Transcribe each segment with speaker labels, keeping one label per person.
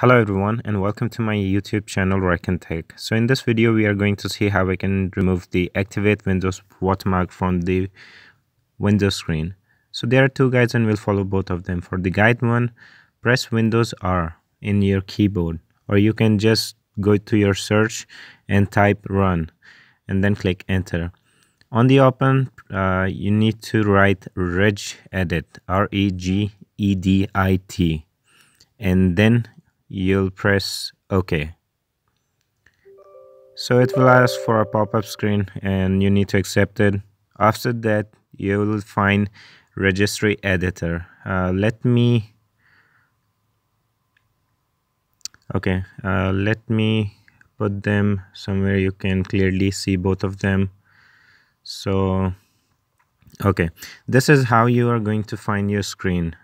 Speaker 1: Hello everyone and welcome to my YouTube channel Tech. So in this video we are going to see how I can remove the activate Windows watermark from the Windows screen. So there are two guides and we'll follow both of them. For the guide one, press Windows R in your keyboard or you can just go to your search and type run and then click enter. On the open, uh, you need to write regedit, R-E-G-E-D-I-T and then you'll press OK. So it will ask for a pop-up screen and you need to accept it. After that, you will find registry editor. Uh, let me okay uh, let me put them somewhere you can clearly see both of them so okay this is how you are going to find your screen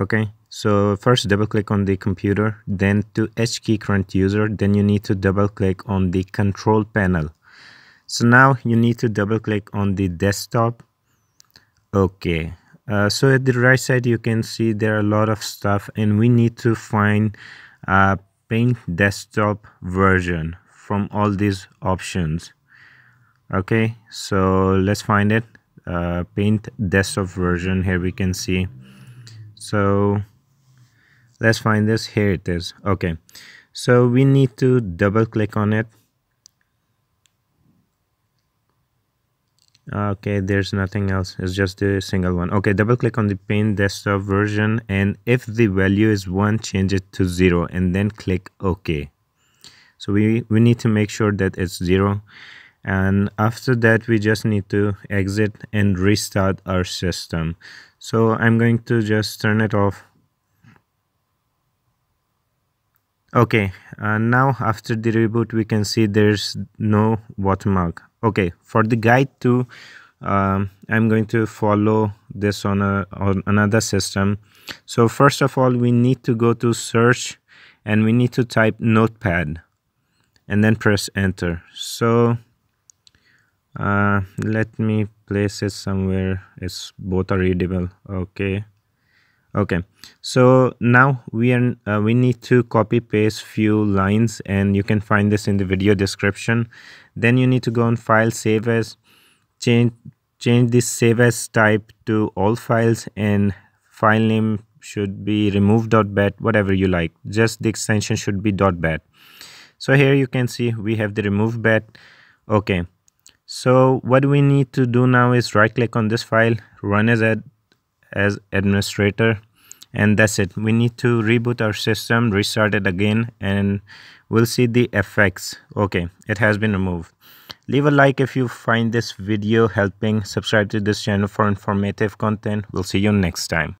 Speaker 1: okay so first double click on the computer then to H key current user then you need to double click on the control panel. So now you need to double click on the desktop. Okay uh, so at the right side you can see there are a lot of stuff and we need to find a paint desktop version from all these options. Okay so let's find it uh, paint desktop version here we can see. So let's find this. Here it is. Okay. So we need to double click on it. Okay there's nothing else. It's just a single one. Okay double click on the paint desktop version and if the value is one change it to zero and then click ok. So we we need to make sure that it's zero. And after that we just need to exit and restart our system. So i'm going to just turn it off okay uh, now after the reboot we can see there's no watermark. Okay for the guide two um, i'm going to follow this on a on another system. So first of all we need to go to search and we need to type notepad and then press enter. So uh, let me place it somewhere. It's both are readable. Okay okay. So now we are uh, we need to copy paste few lines and you can find this in the video description. Then you need to go on file save as change change this save as type to all files and file name should be remove.bat whatever you like. Just the extension should be .bat so here you can see we have the remove bat okay. So what we need to do now is right click on this file run as ad as administrator and that's it. We need to reboot our system restart it again and we'll see the effects. Okay it has been removed. Leave a like if you find this video helping. Subscribe to this channel for informative content. We'll see you next time